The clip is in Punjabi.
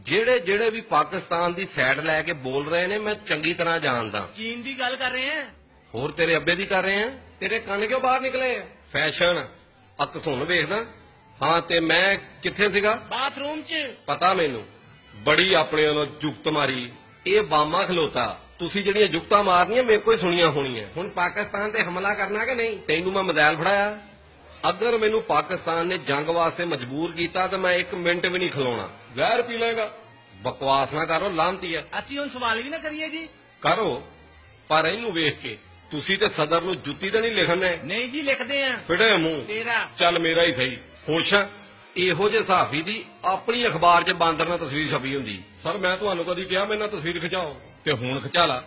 ਜਿਹੜੇ ਜਿਹੜੇ ਵੀ ਪਾਕਿਸਤਾਨ ਦੀ ਸਾਈਡ ਲੈ ਕੇ ਬੋਲ ਰਹੇ ਨੇ ਮੈਂ ਚੰਗੀ ਤਰ੍ਹਾਂ ਜਾਣਦਾ। ਚੀਨ ਦੀ ਗੱਲ ਕਰ ਰਹੇ ਆ? ਹੋਰ ਤੇਰੇ ਅੱਬੇ ਦੀ ਕਰ ਰਹੇ ਆ? ਤੇਰੇ ਕੰਨ ਕਿਉਂ ਬਾਹਰ ਨਿਕਲੇ ਫੈਸ਼ਨ ਅੱਕ ਸੁਣ ਵੇਖਦਾ। ਹਾਂ ਤੇ ਮੈਂ ਕਿੱਥੇ ਸੀਗਾ? ਬਾਥਰੂਮ 'ਚ। ਪਤਾ ਮੈਨੂੰ। ਬੜੀ ਆਪਣੇ ਵੱਲੋਂ ਜੁਗਤ ਮਾਰੀ। ਇਹ ਬਾਮਾ ਖਲੋਤਾ। ਤੁਸੀਂ ਜਿਹੜੀਆਂ ਜੁਗਤਾਂ ਮਾਰਨੀਆਂ ਮੇਰੇ ਕੋਲ ਸੁਣੀਆਂ ਹੋਣੀਆਂ। ਹੁਣ ਪਾਕਿਸਤਾਨ ਤੇ ਹਮਲਾ ਕਰਨਾ ਕਿ ਨਹੀਂ? ਤੈਨੂੰ ਮੈਂ ਮਜ਼ਾਇਲ ਫੜਾਇਆ। ਅਗਰ ਮੈਨੂੰ ਪਾਕਿਸਤਾਨ ਨੇ ਜੰਗ ਵਾਸਤੇ ਮਜਬੂਰ ਕੀਤਾ ਤਾਂ ਮੈਂ 1 ਮਿੰਟ ਵੀ ਨਹੀਂ ਖਲੋਣਾ। ਜ਼ਹਿਰ ਪੀ ਲੇਗਾ ਬਕਵਾਸ ਨਾ ਕਰੋ ਲਾਂਤੀ ਆ ਅਸੀਂ ਹੁਣ ਸਵਾਲ ਵੀ ਨਾ ਕਰੀਏ ਜੀ। ਕਰੋ ਪਰ ਇਹਨੂੰ ਵੇਖ ਕੇ ਤੁਸੀਂ ਤੇ ਸਦਰ ਨੂੰ ਜੁੱਤੀ ਤਾਂ ਨਹੀਂ ਲਿਖਣਾ ਨਹੀਂ ਜੀ ਲਿਖਦੇ ਆ ਫਿੜੇ ਮੂੰਹ। ਤੇਰਾ। ਚੱਲ ਮੇਰਾ ਹੀ ਸਹੀ। ਖੁਸ਼ ਆ ਇਹੋ ਜਿਹੇ ਸਾਫੀ ਦੀ ਆਪਣੀ ਅਖਬਾਰ 'ਚ ਬਾਂਦਰ ਨਾਲ ਤਸਵੀਰ ਛਪੀ ਹੁੰਦੀ। ਸਰ ਮੈਂ ਤੁਹਾਨੂੰ ਕਦੀ ਕਿਹਾ ਮੇਰੇ ਨਾਲ ਤਸਵੀਰ ਖਿਚਾਓ। ਤੇ ਹੁਣ ਖਿਚਾ ਲਾ।